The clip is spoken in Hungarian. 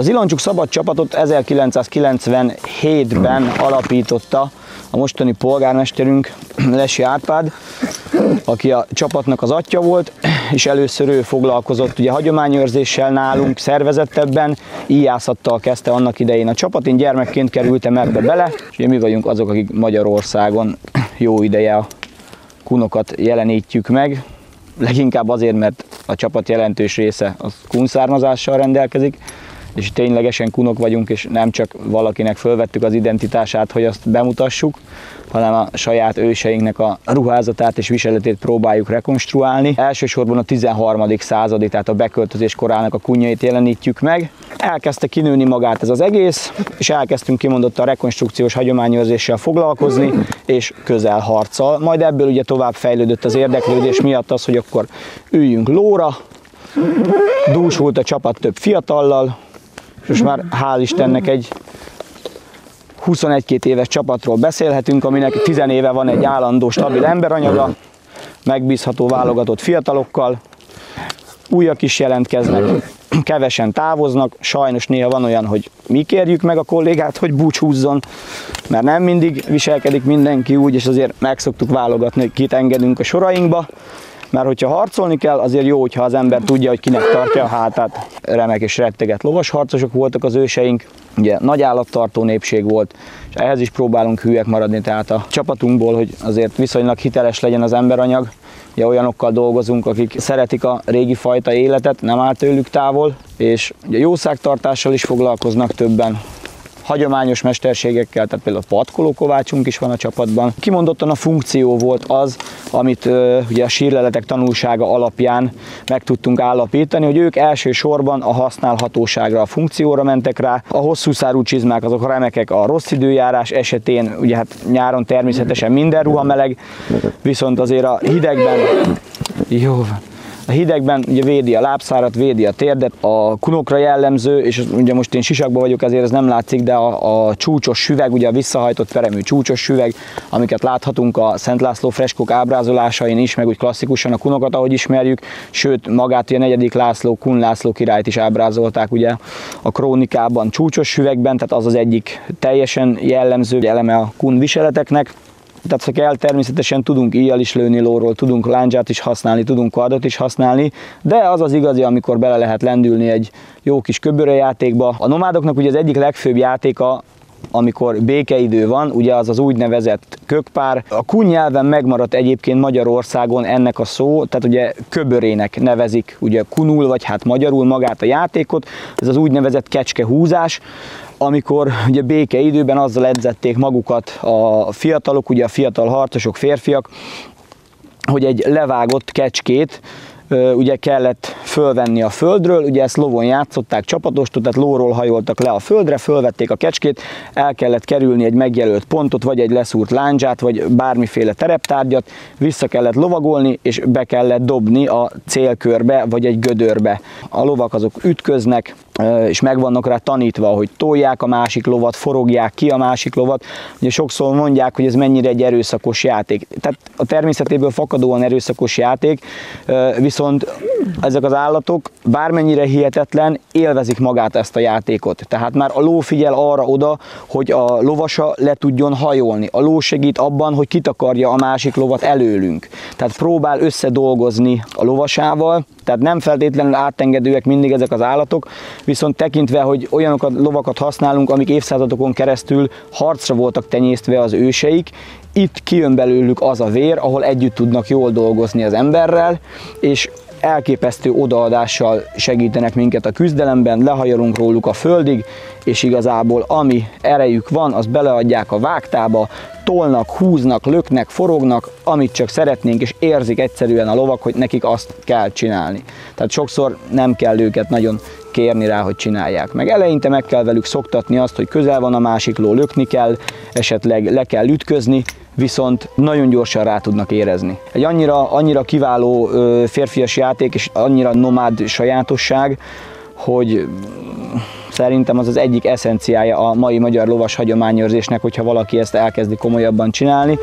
Az Iloncsuk Szabad csapatot 1997-ben alapította a mostani polgármesterünk, Lesi Árpád, aki a csapatnak az atya volt, és először ő foglalkozott ugye hagyományőrzéssel nálunk szervezettebben, íjászattal kezdte annak idején a csapat, én gyermekként kerültem ebbe bele, és ugye mi vagyunk azok, akik Magyarországon jó ideje a kunokat jelenítjük meg, leginkább azért, mert a csapat jelentős része az kun származással rendelkezik, és ténylegesen kunok vagyunk, és nem csak valakinek fölvettük az identitását, hogy azt bemutassuk, hanem a saját őseinknek a ruházatát és viseletét próbáljuk rekonstruálni. Elsősorban a 13. századi, tehát a beköltözés korának a kunyait jelenítjük meg. Elkezdte kinőni magát ez az egész, és elkezdtünk kimondott a rekonstrukciós hagyományőrzéssel foglalkozni, és közelharccal. Majd ebből ugye tovább fejlődött az érdeklődés miatt az, hogy akkor üljünk lóra, dúsult a csapat több fiatallal, és már hál' Istennek egy 21-2 éves csapatról beszélhetünk, aminek 10 éve van egy állandó, stabil emberanyaga, megbízható válogatott fiatalokkal, újak is jelentkeznek, kevesen távoznak, sajnos néha van olyan, hogy mi kérjük meg a kollégát, hogy búcsúzzon, mert nem mindig viselkedik mindenki úgy, és azért meg szoktuk válogatni, hogy kit engedünk a sorainkba, mert hogyha harcolni kell, azért jó, hogyha az ember tudja, hogy kinek tartja a hátát. Remek és retteget lovas harcosok voltak az őseink, ugye nagy állattartó népség volt, és ehhez is próbálunk hülyek maradni, tehát a csapatunkból, hogy azért viszonylag hiteles legyen az emberanyag, ugye olyanokkal dolgozunk, akik szeretik a régi fajta életet, nem áll tőlük távol, és ugye jószágtartással is foglalkoznak többen, hagyományos mesterségekkel, tehát például patkoló kovácsunk is van a csapatban. Kimondottan a funkció volt az, amit ugye a sírleletek tanulsága alapján meg tudtunk állapítani, hogy ők elsősorban a használhatóságra, a funkcióra mentek rá. A hosszú szárú csizmák azok remekek a rossz időjárás esetén, ugye hát nyáron természetesen minden ruha meleg, viszont azért a hidegben jó van. A hidegben ugye védi a lábszárat, védi a térdet, a kunokra jellemző, és ugye most én sisakban vagyok, ezért ez nem látszik, de a, a csúcsos süveg, ugye a visszahajtott peremű csúcsos süveg, amiket láthatunk a Szent László freskok ábrázolásain is, meg úgy klasszikusan a kunokat, ahogy ismerjük, sőt magát a negyedik László, Kun László királyt is ábrázolták ugye a krónikában csúcsos süvegben, tehát az az egyik teljesen jellemző eleme a kun viseleteknek tehát ha kell, természetesen tudunk íjjal is lőni lóról, tudunk láncsát is használni, tudunk kardot is használni, de az az igazi, amikor bele lehet lendülni egy jó kis köböre játékba. A nomádoknak ugye az egyik legfőbb játéka amikor békeidő van, ugye az az úgynevezett kökpár. A kun nyelven megmaradt egyébként Magyarországon ennek a szó, tehát ugye köbörének nevezik ugye kunul, vagy hát magyarul magát a játékot, ez az úgynevezett kecskehúzás amikor ugye békeidőben azzal edzették magukat a fiatalok, ugye a fiatal harcosok, férfiak, hogy egy levágott kecskét ugye kellett fölvenni a földről, ugye ezt lovon játszották csapatostot, tehát lóról hajoltak le a földre, fölvették a kecskét, el kellett kerülni egy megjelölt pontot, vagy egy leszúrt láncsát, vagy bármiféle tereptárgyat, vissza kellett lovagolni, és be kellett dobni a célkörbe, vagy egy gödörbe. A lovak azok ütköznek, és meg vannak rá tanítva, hogy tolják a másik lovat, forogják ki a másik lovat. Ugye sokszor mondják, hogy ez mennyire egy erőszakos játék. Tehát a természetéből fakadóan erőszakos játék, viszont ezek az állatok bármennyire hihetetlen, élvezik magát ezt a játékot. Tehát már a ló figyel arra oda, hogy a lovasa le tudjon hajolni. A ló segít abban, hogy kitakarja a másik lovat előlünk. Tehát próbál összedolgozni a lovasával, tehát nem feltétlenül átengedőek mindig ezek az állatok, viszont tekintve, hogy olyanokat lovakat használunk, amik évszázadokon keresztül harcra voltak tenyésztve az őseik, itt kijön belőlük az a vér, ahol együtt tudnak jól dolgozni az emberrel, és elképesztő odaadással segítenek minket a küzdelemben, lehajolunk róluk a földig, és igazából ami erejük van, az beleadják a vágtába, tolnak, húznak, löknek, forognak, amit csak szeretnénk, és érzik egyszerűen a lovak, hogy nekik azt kell csinálni. Tehát sokszor nem kell őket nagyon kérni rá, hogy csinálják meg. Eleinte meg kell velük szoktatni azt, hogy közel van a másik ló, lökni kell, esetleg le kell ütközni, viszont nagyon gyorsan rá tudnak érezni. Egy annyira, annyira kiváló férfias játék, és annyira nomád sajátosság, hogy szerintem az az egyik eszenciája a mai magyar lovas hagyományőrzésnek, hogyha valaki ezt elkezdi komolyabban csinálni.